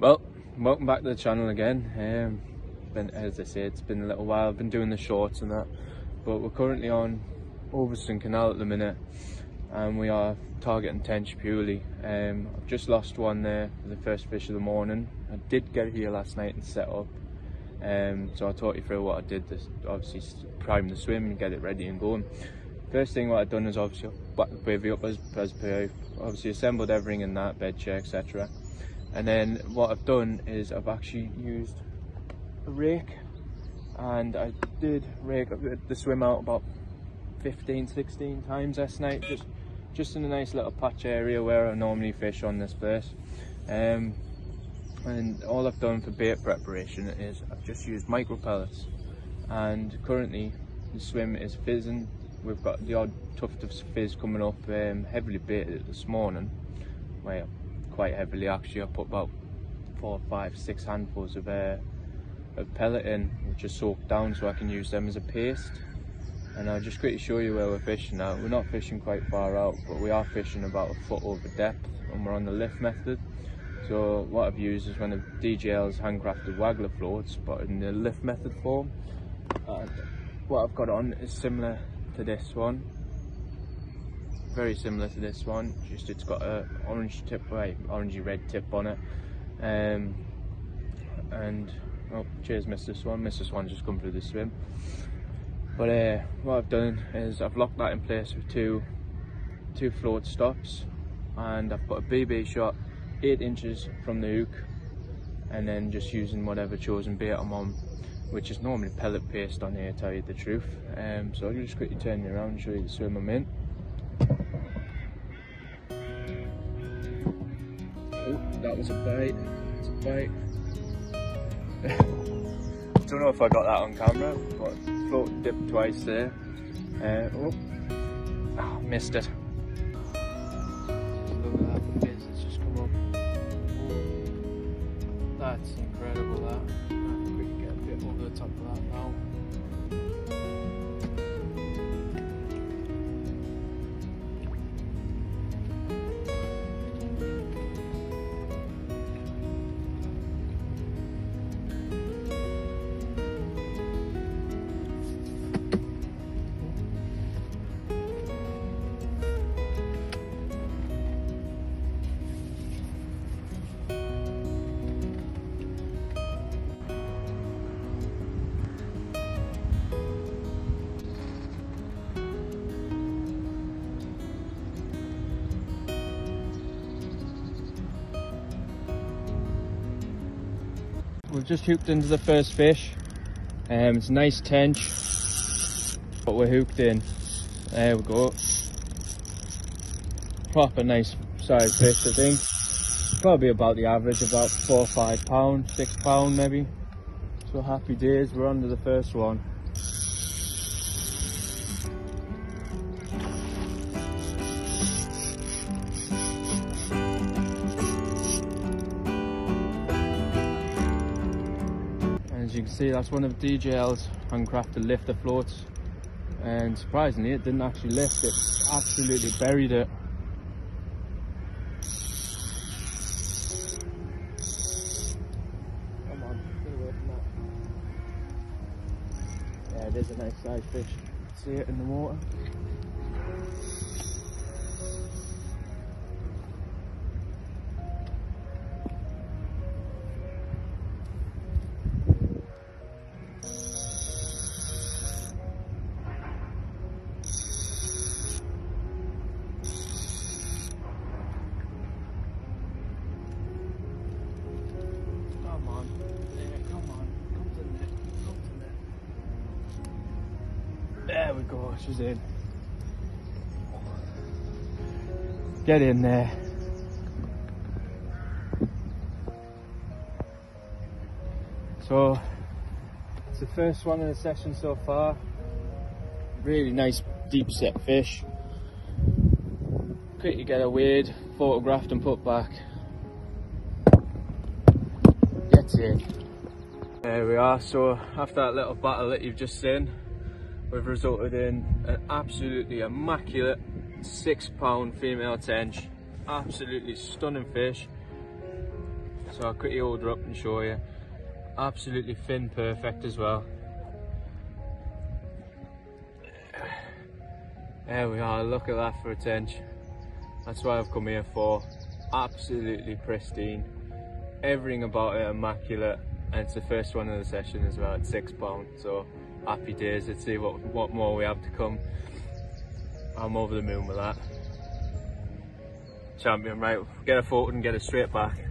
Well, welcome back to the channel again. Um, been, as I say, it's been a little while. I've been doing the shorts and that, but we're currently on Ulverston Canal at the minute, and we are targeting tench purely. Um, I've just lost one there for the first fish of the morning. I did get here last night and set up, um, so I'll talk you through what I did. This obviously prime the swim and get it ready and going. First thing what I've done is obviously up as, as per, obviously assembled everything in that bed chair etc and then what I've done is I've actually used a rake and I did rake the swim out about 15 16 times last night just just in a nice little patch area where I normally fish on this place um, and all I've done for bait preparation is I've just used micro pellets and currently the swim is fizzing. We've got the odd tuft of fizz coming up um, heavily baited this morning. Well quite heavily actually. I put about four, five, six handfuls of, uh, of pellet in, which are soaked down so I can use them as a paste. And I'll just quickly show you where we're fishing now. We're not fishing quite far out, but we are fishing about a foot over depth and we're on the lift method. So what I've used is one of DJL's handcrafted waggler floats, but in the lift method form. And what I've got on is similar to this one very similar to this one just it's got a orange tip right orangey red tip on it um, and oh cheers Mr. Swan Mr. Swan just come through the swim but uh, what I've done is I've locked that in place with two two float stops and I've put a BB shot eight inches from the hook and then just using whatever chosen bait I'm on which is normally pellet paste on here to tell you the truth um, so I'll just quickly turn you around and show you the swim I'm in that was a bite. It's a bite. Don't know if I got that on camera, but float dipped twice there. Uh, oh. oh, missed it. Look at that fizz, it's just come up. That's incredible that. I can get a bit over the top of that now. We've just hooked into the first fish. Um, it's a nice tench, but we're hooked in. There we go. Proper nice size fish, I think. Probably about the average, about four or five pound, six pound maybe. So happy days, we're to the first one. You can see that's one of DJL's handcrafted lifter floats. And surprisingly it didn't actually lift it absolutely buried it. That. Yeah a nice sized fish. See it in the water There we go, she's in. Get in there. So, it's the first one in the session so far. Really nice deep set fish. Quickly get a weighed, photographed and put back. Get in. There we are, so after that little battle that you've just seen, we've resulted in an absolutely immaculate six pound female tench absolutely stunning fish So I'll quickly hold her up and show you. Absolutely fin perfect as well. There we are, look at that for a tench. That's what I've come here for. Absolutely pristine. Everything about it immaculate. And it's the first one of the session as well, six pounds. So happy days, let's see what, what more we have to come. I'm over the moon with that. Champion, right, get a photo and get it straight back.